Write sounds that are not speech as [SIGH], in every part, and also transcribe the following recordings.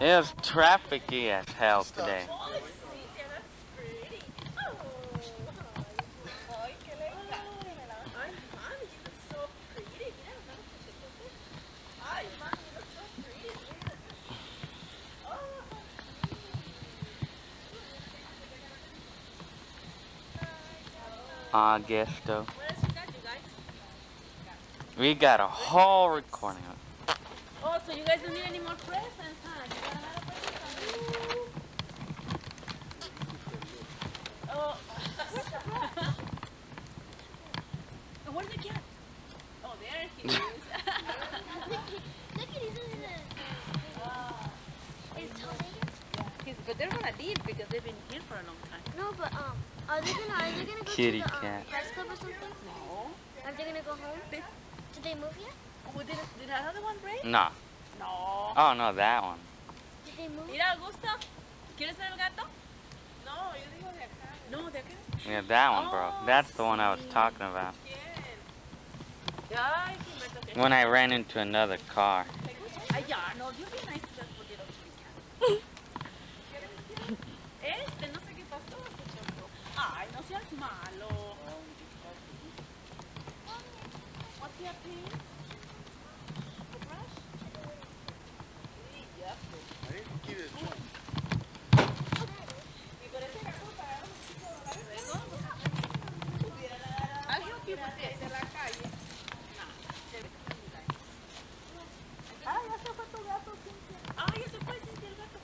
It was trafficy as hell today. I guess so. We got a whole recording of it. Oh, so you guys don't need any more presents, huh? You got a lot of presents on Oh. And Where's the cat? Oh, there he is. Look at his Is He's, but they're gonna leave because they've been here for a long time. No, but um, are they gonna are they gonna go Kitty to the cat. press club or something? No. Are they gonna go home? They- Did they move yet? Oh, did, did another one break? No. No. Oh, no, that one. Did they move? Mira, Augusto. ¿Quieres ver el gato? No, yo digo de acá. No, de acá. Yeah, that one, bro. Oh, That's the one I was talking about. Ay, Gilberto, que- When I ran into another car. [LAUGHS] Ay, ya, no, you be nice to that little kitty cat. Este, no sé qué pasó, muchacho. Ay, no seas malo. What's your pin? A brush? Sí, ya. Y por ese gato pagaron cinco dólares. ¿Eso? I'll help you with this. de la calle. No, debe Ah, ya se fue tu gato, Cintia. Ah, ya se fue Cintia el gato.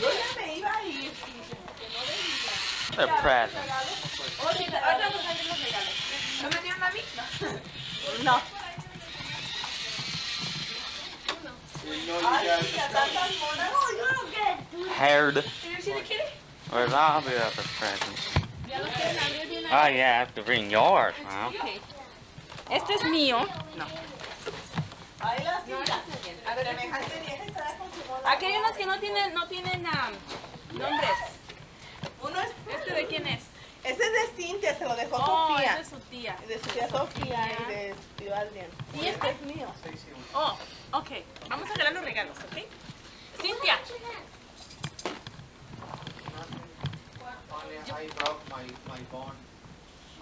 Yo ya me iba a ir, Cintia, porque no debía. They're presents. Oye, ahora vamos a ver los regalos. ¿No me dieron a mí? No. No. Ay, Cintia, tantas monas. No, yo no quiero. Haired. Did you see the kitty? Where's all the other presents? Ya los quieren abrir de una Oh, yeah, I have to bring yours, man. Ok. Este es mío. No. Ahí la cinta. A ver, semejante vieja trae con su moda. Aquí hay unos que no tienen, no tienen ah, nombres. Uno es, ¿Este de quién es? ese es de Cintia, se lo dejó Oh, Sofía. es su tía. De su tía Sofía y de tío Adrián. ¿Y este? es mío. Oh, ok. Vamos a agarrar los regalos, ¿ok? Cintia. I broke my, my bone.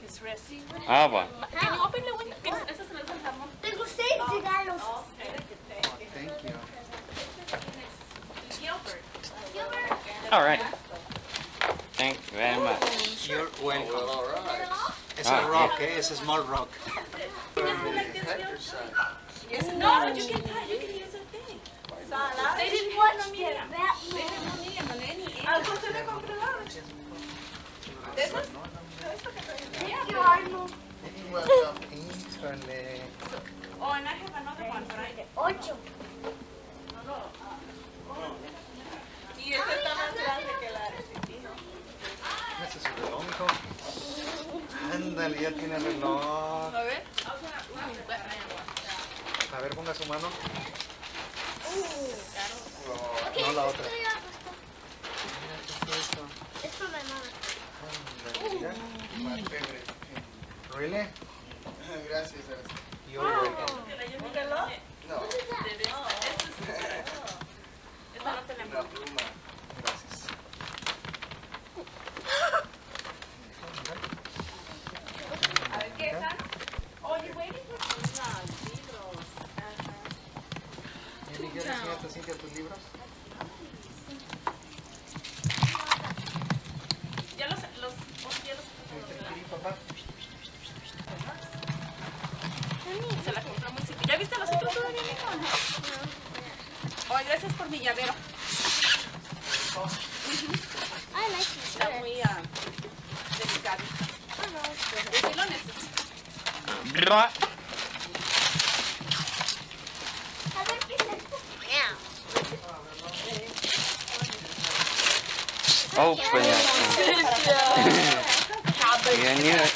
It's rest. Oh. Can you open the window? ¿Qué es? Ese es el jamón. Tengo seis regalos. Thank you. Gilbert. All right. Thank you very much. You're welcome. Oh, It's a rock, eh? It's a small rock. [LAUGHS] Just go like. No, you can. You can use a thing. They didn't want no medium. They didn't want medium on any end. Al José le compré large. ¿De esos? Yo, Arnold. Híjole. Oh, and I have another one, right? Ocho. Y este está más grande que la de Citino. Ese es su reloj, mijo. Ándale, ya tiene reloj. A ver. A ver, ponga su mano. Ok, No, la esto otra. te iba a costar. Mira, ¿qué es esto? Es por la hermana. Ándale, mira. ¿Really? Gracias, gracias. You're welcome. ¿Un reloj? No, Esta no tenemos. una pluma. Gracias. A ver, ¿qué es? ah? Oh, you're waiting for no, libros. ¿Y Miguel enseñaste Cintia tus libros? Ya los, los, oh, ya los ¿Viste el kiri, papá? Se la compró muy simple. ¿Ya viste los otros todavía, mijo? No. Oh, gracias por mi llavero. I like these. Está muy ah, delicado. I know. Y sí lo necesito. Blah. A ver qué es esto. Open it. Yeah, knew it.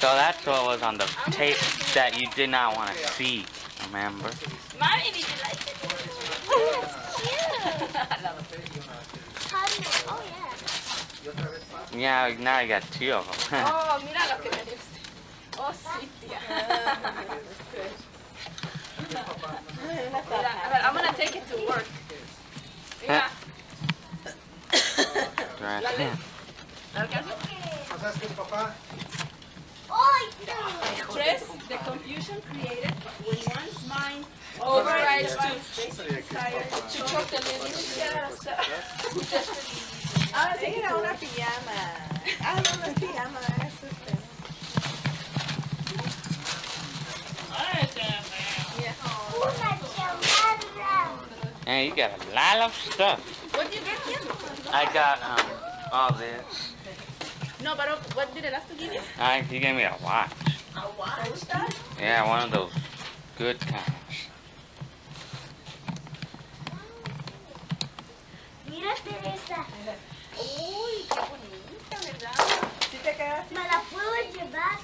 So that's what was on the tape that you did not want to see. Remember? Mommy, did you like it? Oh, it's cute. Oh, yeah. Yeah, now you got two of them. Oh, mira lo que me diste. Oh, sí, tía. Mira, a ver, I'm gonna take it to work. Mira, Right. ¿alcanza? ¿Sabes qué, papá? ¡Ay! Stress, the confusion created when one's mind overrides to Sería que papá. to choke the living yes. Ahora sí era una pijama. Ah, no, no es pijama, es este. Una chamarra. And you got a lot of stuff. What did you get him? I got um, all this. No, but what did Elasto give you? I, he gave me a watch. A watch? Yeah, one of those good kinds. Queda? Me la puedo llevar.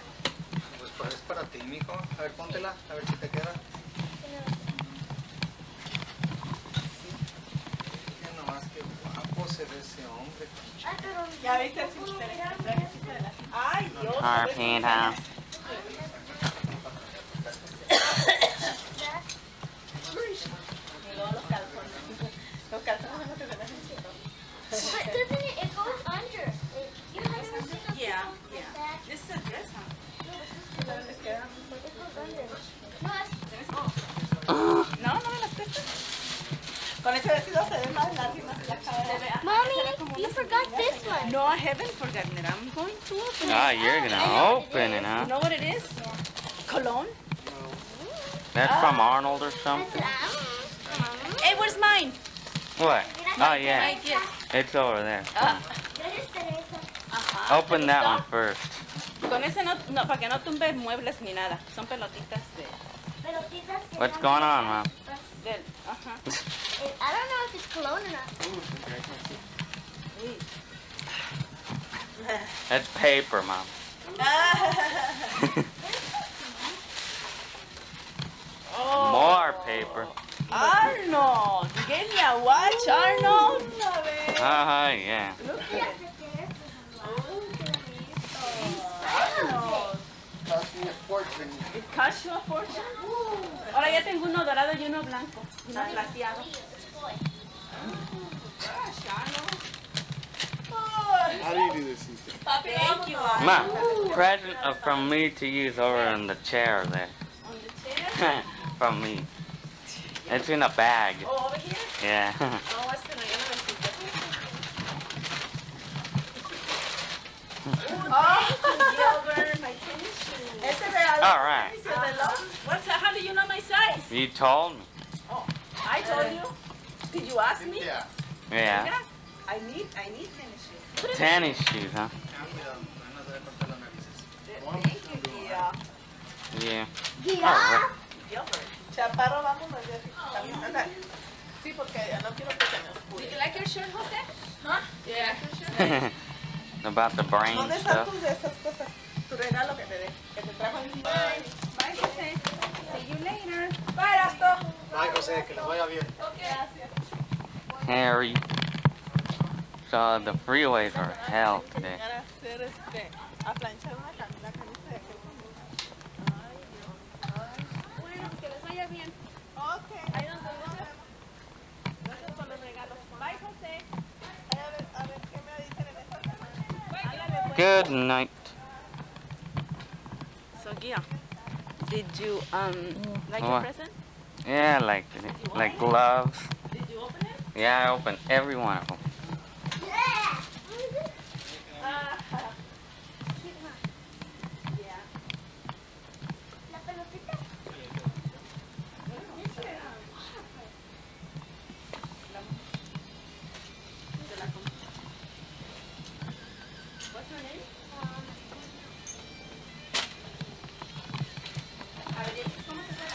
Pues pa- es para ti, mijo. A ver, póntela, a ver si te queda. Mira nomás qué guapo se ve ese hombre. Ay, pero ¿Ya viste el cinturón? Ay, Dios. Our No, I haven't forgotten it. I'm going to open it. Ah, you're gonna open it, huh? You know what it is? Cologne. That's from Arnold or something? it. Hey, where's mine? What? Oh, yeah. It's over there. Ah, Gracias, Teresa. ajá. Open that one first. Con ese no, no, para que no tumbe muebles ni nada. Son pelotitas de, Pelotitas que What's going on, Mom? del, ajá. It- I don't know if it's cologne or not. That's paper, Mom. Oh. More paper. Arnold, you gave me a watch, Arnold. Uh-huh, yeah. Look at it. Arnold. Cost a fortune. It cost you a fortune. Ahora ya tengo uno dorado y uno blanco, uno plateado. Gosh, Arnold. How do you do this? Thank you, Arnold. Ma, present uh, from me to use over in the chair there. On the chair. [LAUGHS] from me. It's in a bag. Oh, over here. Yeah. No, este no, yo no lo quité. Oh, [LAUGHS] Gilbert, my tennis shoes. All right. ¿Se? What's that? How do you know my size? You told me. I told you. Did you ask me? Yeah. Yeah. I need, I need tennis shoes. Tennis shoes, huh? Thank you, tía. Yeah. Yeah. Alright. Gilbert. Chaparro, vamos a ver. También. Sí, porque no quiero que se me oscure. Did you like your shirt, Jose? Huh? Yeah. you like your shirt? [LAUGHS] About the brain ¿Dónde están stuff. tus de esas cosas? Tu regalo que te, de, que te trajo mi Bye. Bye, Jose. See you later. Bye, Rasto. Ay, José, que le vaya bien. Harry. So the freeways are hell today. Llegar a hacer este, a planchar una cam- la camisa de aquel Bueno, que les vaya bien. Ok. Ahí nos vemos. Gracias por los regalos. Bye, Jose. Ay, a ver, a ver, ¿qué me dicen en esta semana? Ándale, pues. Good night. So, Gia, did you um like your present? Yeah, I liked it. Like gloves. Did you open it? Yeah, I opened every one of them.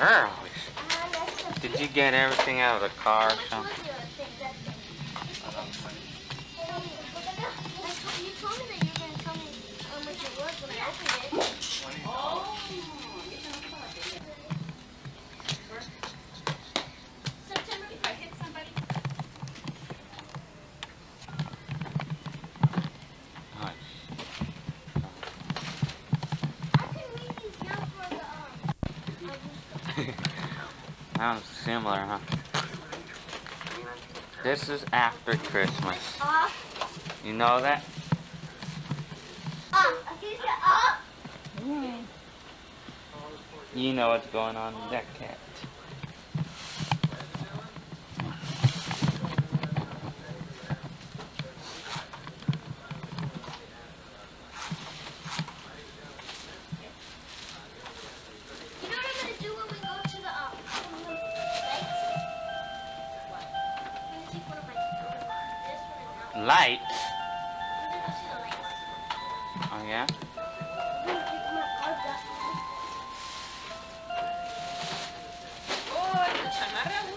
The did you get everything out of the car Sounds similar, huh? This is after Christmas. You know that? You know what's going on with that cat. Chamarra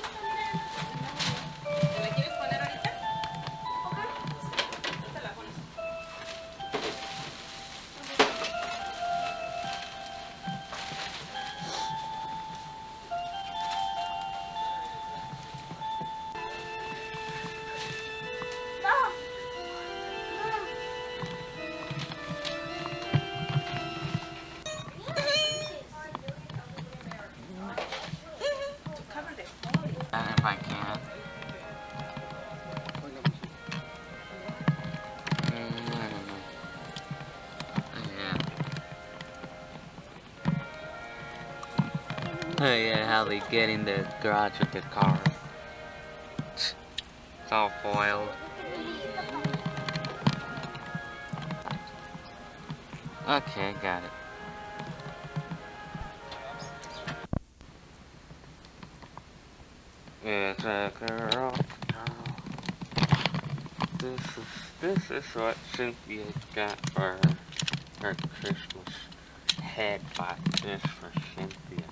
[LAUGHS] Oh yeah, how they get in the garage with the car. It's all foiled. Okay, got it. It's a girl. This is this is what Cynthia got for her, her Christmas head box. This for Cynthia.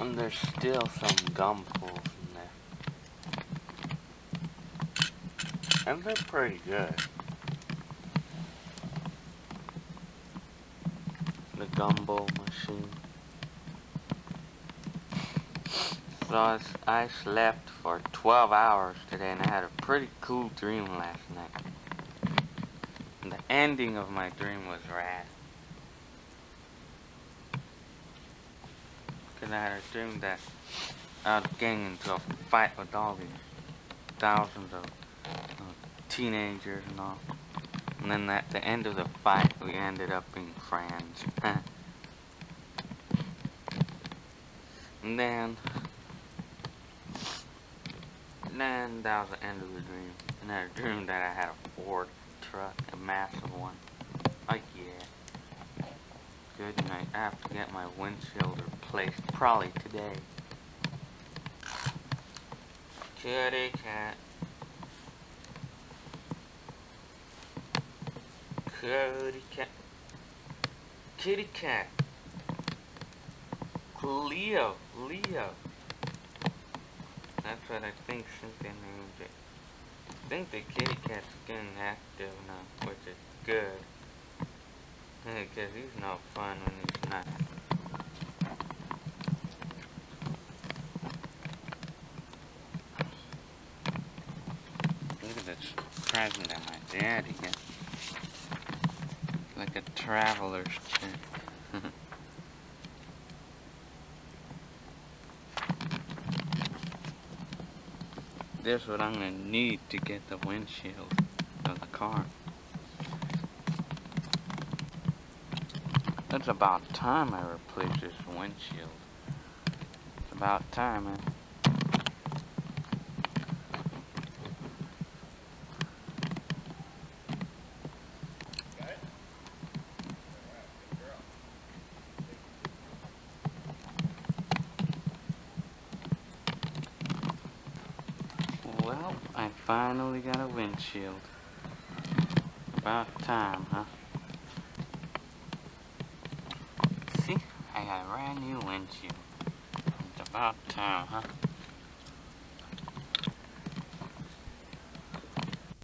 And there's still some gum pulls in there. And they're pretty good. The gumbo machine. So I slept for 12 hours today and I had a pretty cool dream last night. And the ending of my dream was rad. Because I had a dream that I was getting into a fight with all these thousands of uh, teenagers and all. And then at the end of the fight, we ended up being friends. [LAUGHS] and then and then that was the end of the dream. And then I dreamed that I had a Ford truck, a massive one. Like, yeah. Good night. I have to get my windshield replaced probably today. Kitty cat. Kitty cat. Kitty cat. Leo. Leo. That's what I think Cynthia named it. I think the kitty cat's getting active now, which is good. Because he's no fun when he's not. Look at this present that my daddy got. Like a traveler's chair. [LAUGHS] This is what I'm gonna need to get the windshield of the car. It's about time I replace this windshield. It's about time, man. Well, I finally got a windshield. About time, huh? See? I got it right. brand new windshield. It's about time, huh?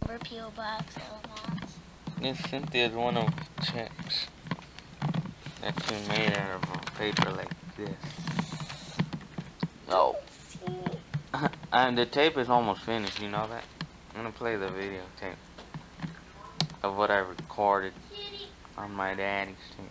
Over P.O. Box, Elmont. This Cynthia's one of checks. Actually made out of a paper like this. Oh. [LAUGHS] and the tape is almost finished, you know that? I'm gonna play the videotape of what I recorded on my daddy's tape.